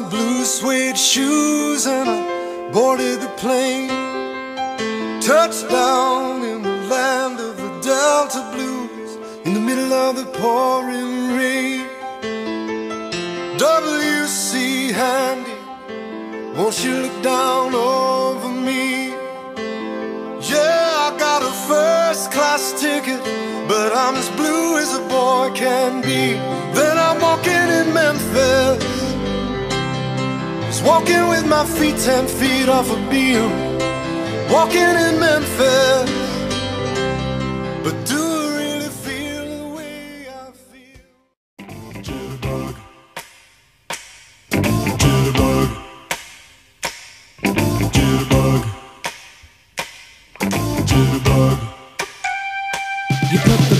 my blue suede shoes and I boarded the plane. Touched down in the land of the Delta Blues in the middle of the pouring rain. W.C. Handy, won't you look down over me? Yeah, I got a first class ticket, but I'm as blue as a boy can be. Then walking with my feet ten feet off a Beale. Walking in Memphis, but do I really feel the way I feel? Jitterbug. Jitterbug. Jitterbug. Jitterbug. You put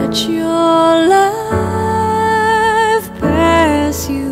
let your life pass you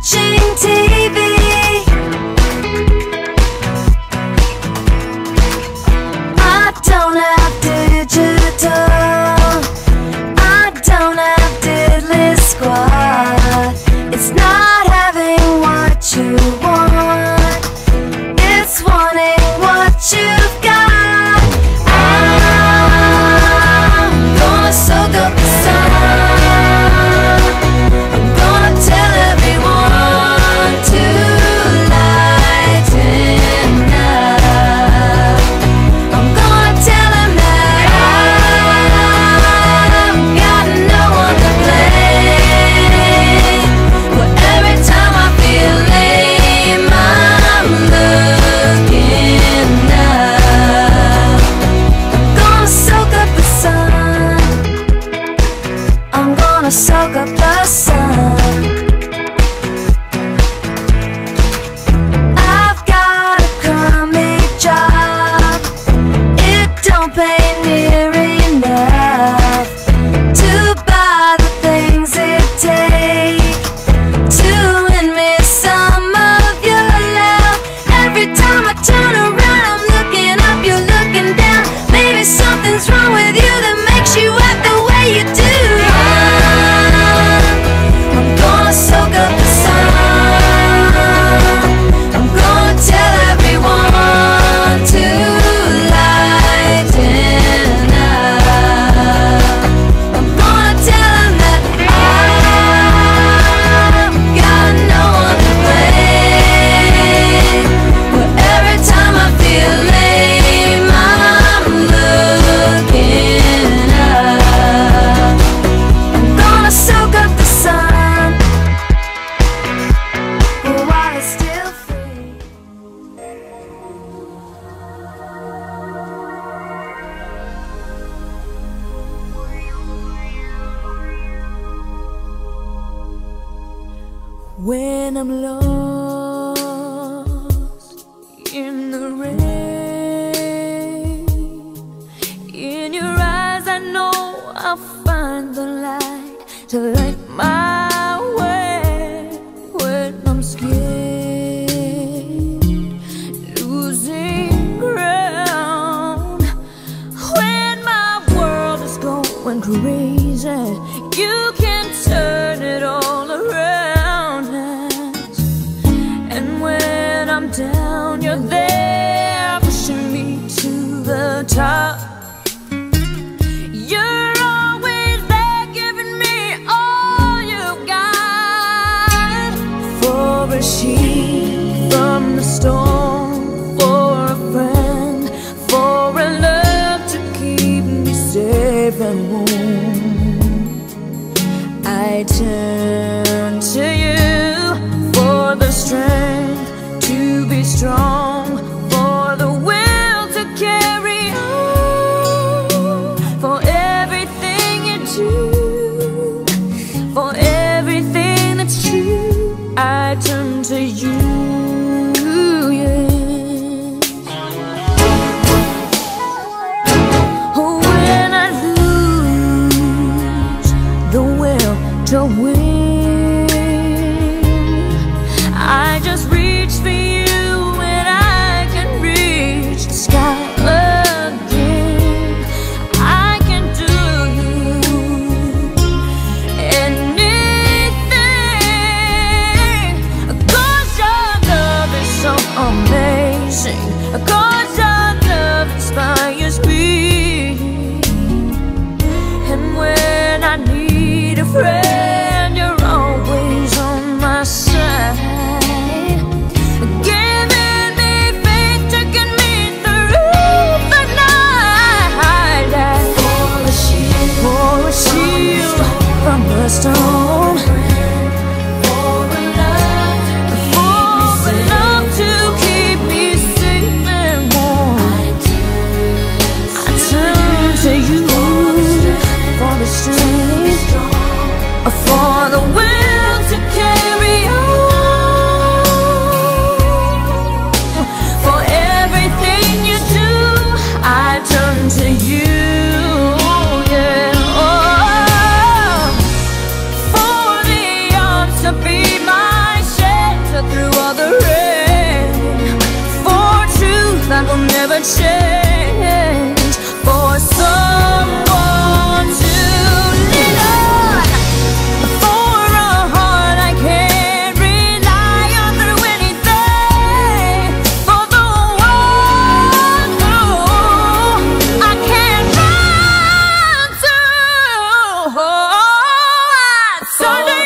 watching TV. When I'm lost in the rain In your eyes I know I'll find the light To light top You're always there giving me all you've got. For a sheep from the storm For a friend, for a love to keep me safe and warm. I turn stone.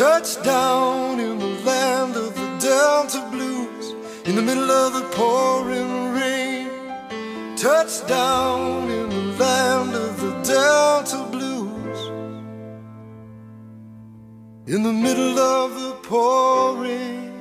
Touchdown in the land of the Delta Blues In the middle of the pouring rain. Touchdown in the land of the Delta Blues In the middle of the pouring